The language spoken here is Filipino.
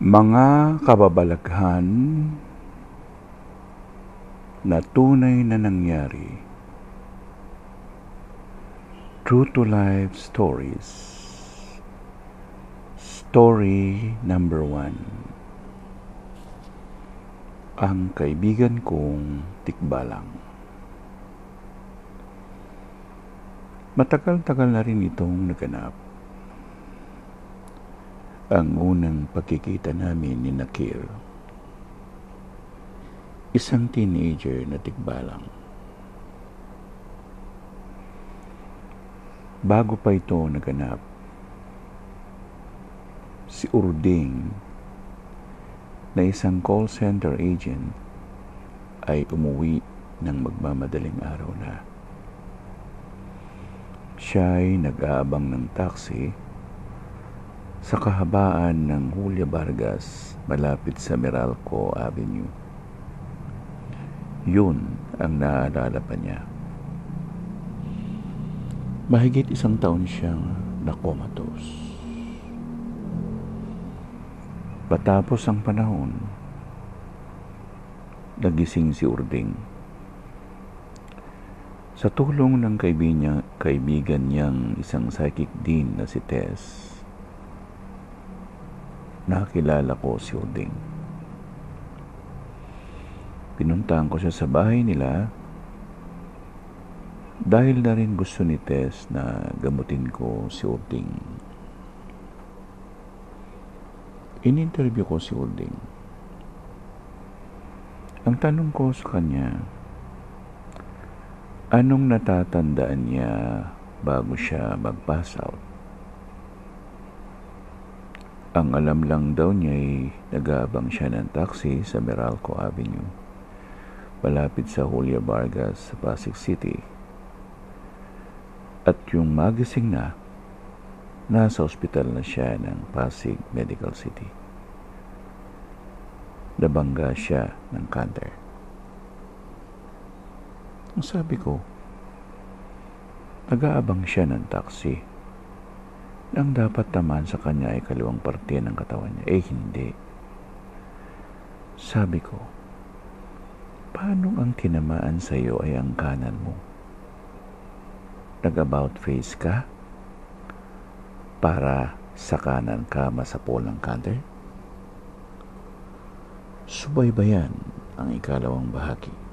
Mga kababalaghan na tunay na nangyari. True to life stories. Story number one. Ang kaibigan kong tikbalang. Matagal-tagal na rin itong naganap ang unang pagkikita namin ni Nakir. Isang teenager na tikbalang. Bago pa ito naganap, si Urding na isang call center agent ay umuwi ng magmamadaling araw na. Siya ay nag-aabang ng taxi sa kahabaan ng Julia Vargas malapit sa Meralco Avenue. Yun ang naalala pa niya. Mahigit isang taon siyang nakomatos. Patapos ang panahon, nagising si Urding. Sa tulong ng kaibigan, kaibigan niyang isang psychic din na si Tess, nakilala ko si Uding. Pinuntahan ko siya sa bahay nila dahil na rin gusto ni Tess na gamutin ko si Uding. In-interview ko si Uding. Ang tanong ko sa kanya, anong natatandaan niya bago siya mag-pass out? Ang alam lang daw niya ay nagabang siya ng taxi sa Meralco Avenue, malapit sa Julia Vargas sa Pasig City. At yung magising na, nasa ospital na siya ng Pasig Medical City. Nabangga siya ng cancer. Ang sabi ko, nag-aabang siya ng taxi ang dapat tamaan sa kanya ay kaliwang parte ng katawan niya. Eh, hindi. Sabi ko, paano ang tinamaan sa iyo ay ang kanan mo? Nag-about face ka? Para sa kanan ka masapol ng kanter? Subaybayan ang ikalawang bahagi.